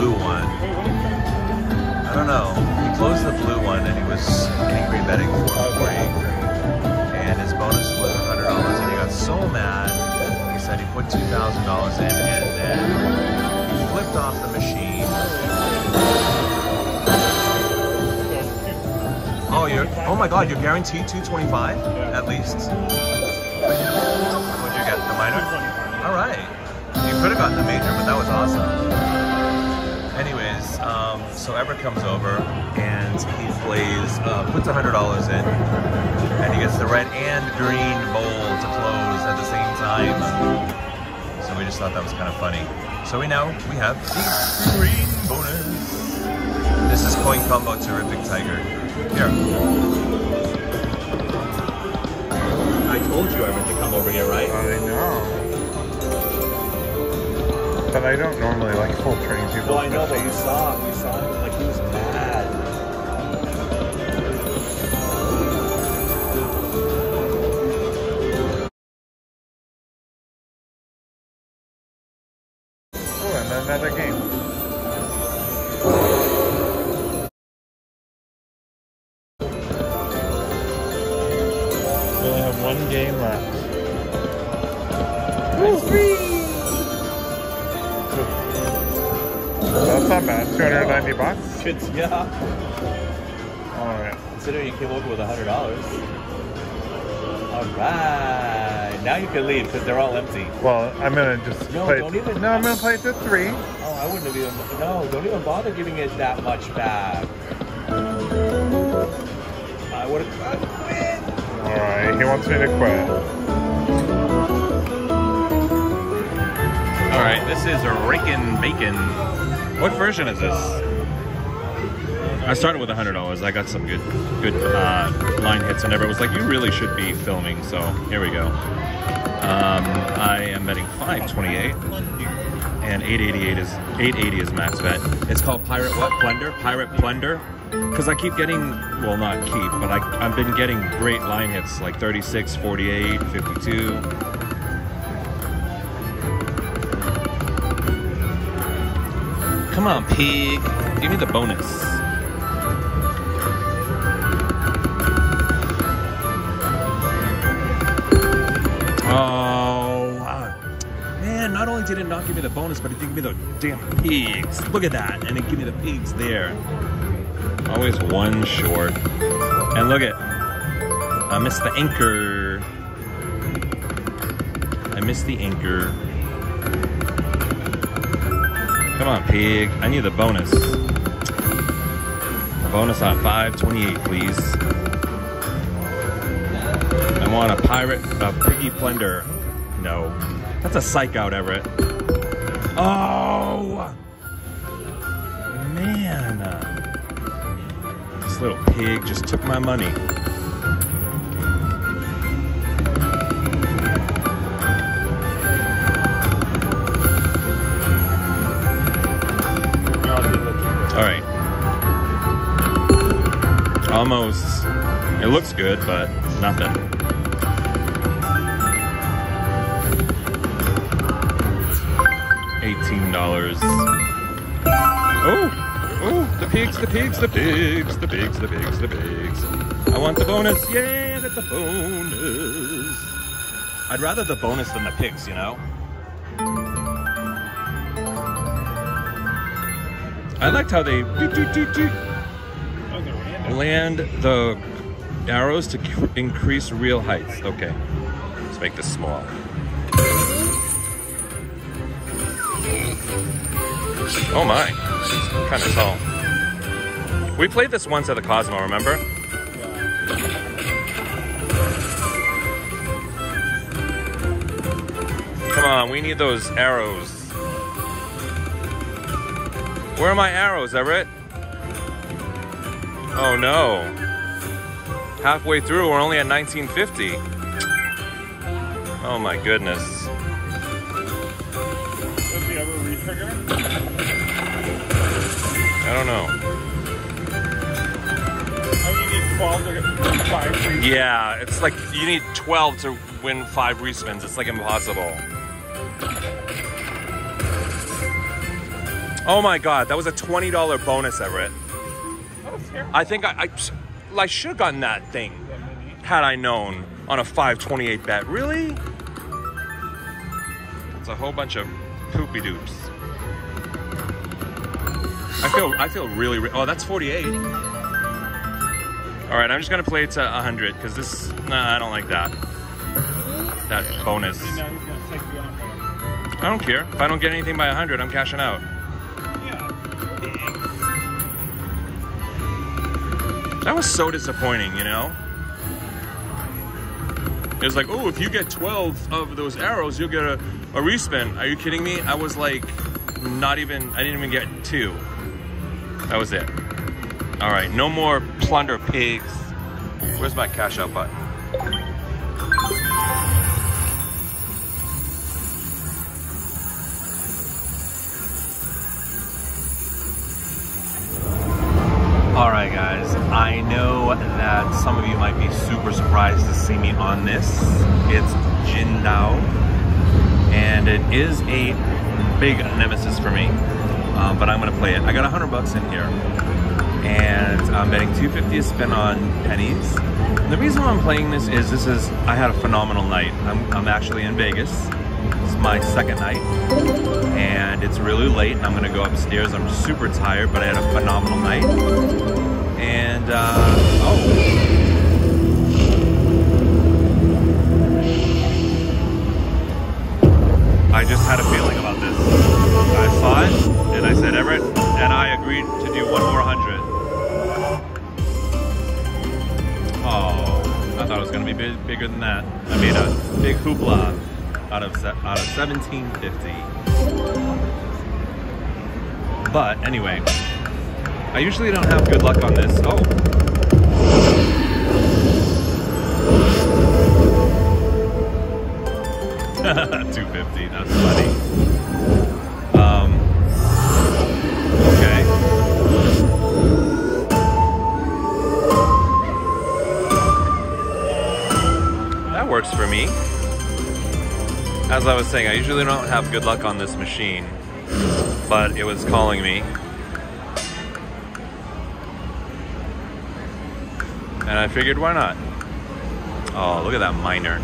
blue one. I don't know. He closed the blue one and he was angry betting 440. And his bonus was $100 and he got so mad. He said he put $2,000 in and then he flipped off the machine. Oh, you're. Oh my God, you're guaranteed 225 at least. What'd you get? The minor? All right. You could have gotten the major, but that was awesome. Anyways, Everett comes over and he plays, uh, puts $100 in, and he gets the red and green bowl to close at the same time. So we just thought that was kind of funny. So we know we have the green bonus. This is Coin Combo Terrific Tiger. Here. I told you I Everett to come over here, right? I know. But I don't normally like filtering people. Well, I know, but you saw him. You saw him like he was mad. Oh, and another game. We only have one game left. That's not bad. 290 bucks? Good, yeah. Alright. Considering you came over with a hundred dollars. All right. Now you can leave because they're all empty. Well, I'm gonna just No, play. don't even- No, I'm gonna play to three. Oh, I wouldn't have even. No, don't even bother giving it that much back. I would have quit. Alright, he wants me to quit. All right, this is a Rakin Bacon. What version is this? I started with hundred dollars. I got some good, good uh, line hits, and everyone was like, "You really should be filming." So here we go. Um, I am betting five twenty-eight, and eight eighty-eight is eight eighty is max bet. It's called Pirate what? Plunder? Pirate Plunder? Because I keep getting, well, not keep, but I, I've been getting great line hits like 36, 48, 52. Come on, pig. Give me the bonus. Oh, man, not only did it not give me the bonus, but it didn't give me the damn pigs. Look at that. And it gave me the pigs there. Always one short. And look at, I missed the anchor. I missed the anchor. Come on, pig. I need the bonus. A bonus on 528, please. I want a pirate, a piggy plunder. No. That's a psych out, Everett. Oh! Man. This little pig just took my money. Almost. It looks good, but nothing. Eighteen dollars. Oh, oh, the pigs, the pigs, the pigs, the pigs, the pigs, the pigs. I want the bonus. Yeah, got the bonus. I'd rather the bonus than the pigs, you know. I liked how they land the arrows to increase reel heights. Okay, let's make this small. Oh my, kind of tall. We played this once at the Cosmo, remember? Come on, we need those arrows. Where are my arrows, Everett? Oh no. Halfway through, we're only at 1950. Oh my goodness. Does he ever retrigger? I don't know. Oh, you need 12 to to get five free. Yeah, it's like you need 12 to win five respins. It's like impossible. Oh my god, that was a $20 bonus, Everett. I think I, I, I should have gotten that thing had I known on a 528 bet. Really? It's a whole bunch of poopy doops. I feel I feel really re- oh that's 48. All right, I'm just gonna play it to 100 because this nah I don't like that that bonus. I don't care if I don't get anything by 100 I'm cashing out. Yeah. That was so disappointing, you know? It was like, oh, if you get 12 of those arrows, you'll get a, a respin. Are you kidding me? I was like, not even, I didn't even get two. That was it. All right, no more plunder pigs. Where's my cash out button? All right, guys. I know that some of you might be super surprised to see me on this. It's Jindao, and it is a big nemesis for me. Um, but I'm gonna play it. I got 100 bucks in here, and I'm betting 250 a spin on pennies. The reason why I'm playing this is this is I had a phenomenal night. I'm, I'm actually in Vegas. It's my second night, and it's really late. And I'm gonna go upstairs. I'm super tired, but I had a phenomenal night. And uh, oh, I just had a feeling about this. I saw it, and I said, Everett, and I agreed to do one more hundred. Oh, I thought it was gonna be big, bigger than that. I made a big hoopla out of out of seventeen fifty. But anyway, I usually don't have good luck on this. Oh. Two fifty. That's funny. Um. Okay. That works for me. As I was saying, I usually don't have good luck on this machine, but it was calling me. And I figured, why not? Oh, look at that minor.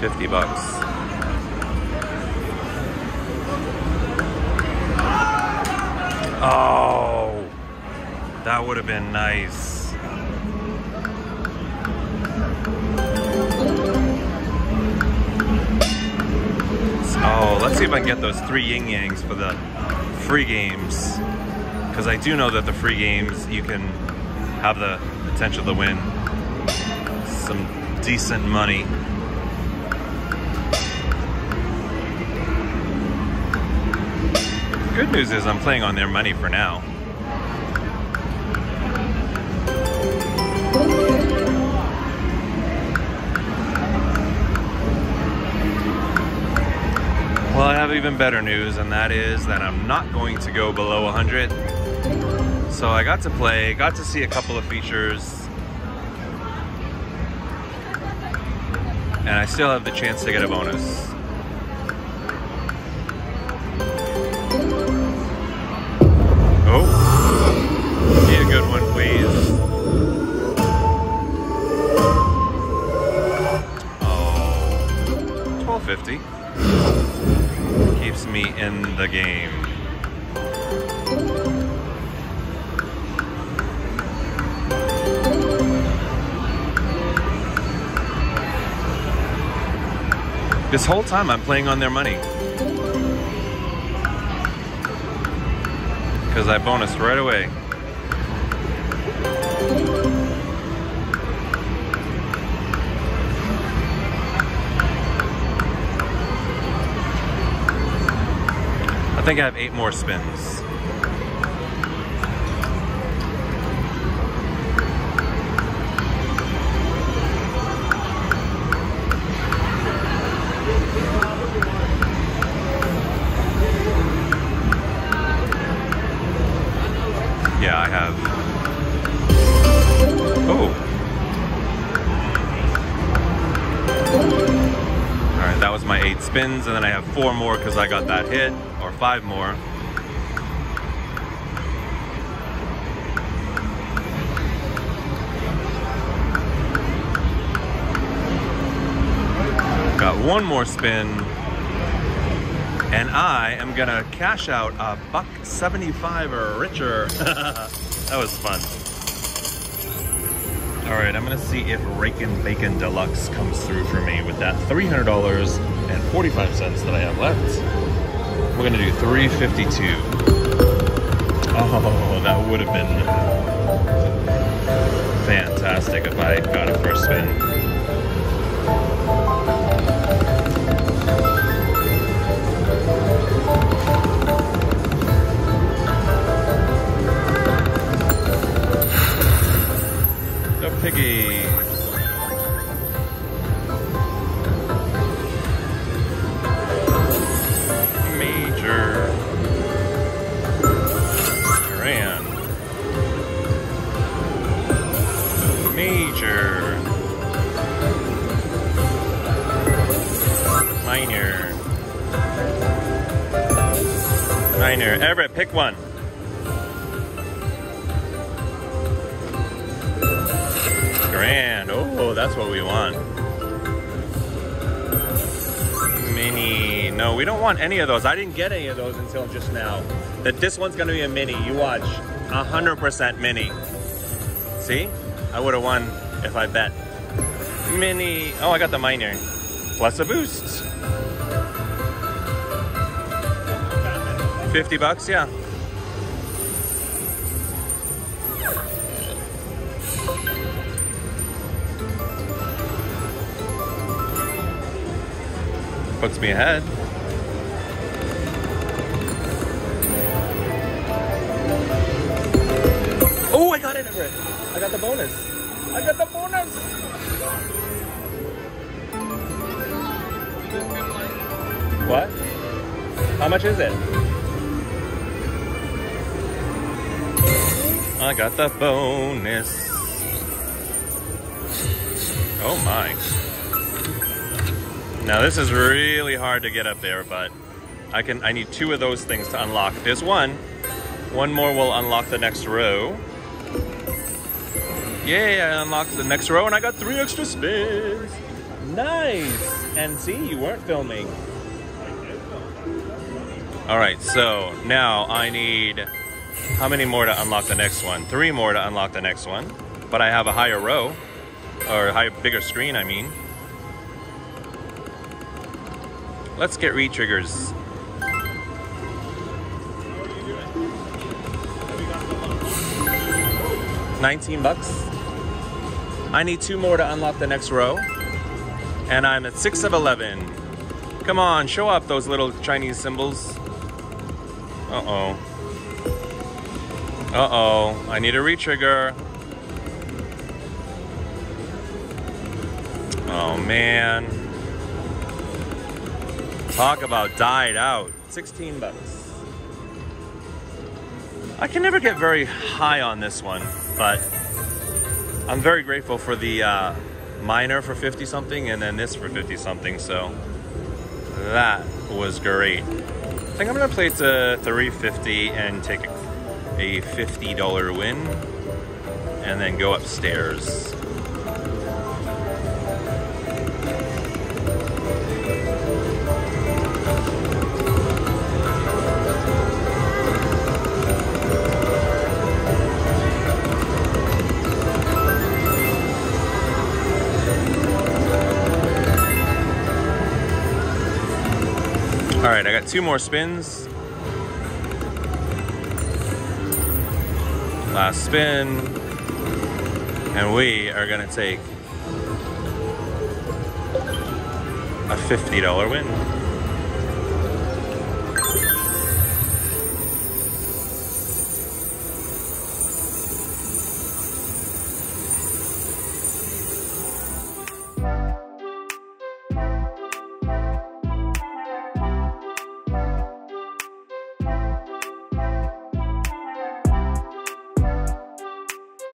50 bucks. Oh, that would have been nice. Oh, let's see if I can get those three yin yangs for the free games. Because I do know that the free games you can have the potential to win some decent money. Good news is I'm playing on their money for now. Well, I have even better news, and that is that I'm not going to go below 100. So I got to play, got to see a couple of features, and I still have the chance to get a bonus. The game. This whole time I'm playing on their money. Because I bonus right away. think I have eight more spins. Yeah, I have. Oh. All right, that was my eight spins, and then I have four more because I got that hit five more. Got one more spin, and I am gonna cash out a buck 75 or richer. that was fun. All right, I'm gonna see if Rakin Bacon Deluxe comes through for me with that $300.45 that I have left. We're gonna do 352. Oh, that would have been fantastic if I got a first spin. piggy. Minor. Minor. Everett, pick one. grand. Oh, that's what we want. Mini. No, we don't want any of those. I didn't get any of those until just now. That this one's gonna be a mini. You watch. 100% mini. See? I would have won if I bet. Mini. Oh, I got the minor. Plus a boost. 50 bucks, yeah. puts me ahead. Oh, I got it, Everett. I got the bonus. I got the bonus. What? How much is it? I got the bonus. Oh my. Now this is really hard to get up there, but I can. I need two of those things to unlock. There's one. One more will unlock the next row. Yay, I unlocked the next row and I got three extra spins. Nice. And see, you weren't filming. All right, so now I need how many more to unlock the next one? Three more to unlock the next one. But I have a higher row, or higher, bigger screen, I mean. Let's get re-triggers. Nineteen bucks. I need two more to unlock the next row. And I'm at six of 11. Come on, show up those little Chinese symbols. Uh-oh. Uh-oh, I need a re-trigger. Oh man. Talk about died out. 16 bucks. I can never get very high on this one, but I'm very grateful for the uh, minor for 50 something and then this for 50 something, so that was great. I think I'm gonna play to 350 and take a $50 win and then go upstairs. Two more spins. Last spin. And we are gonna take a $50 win.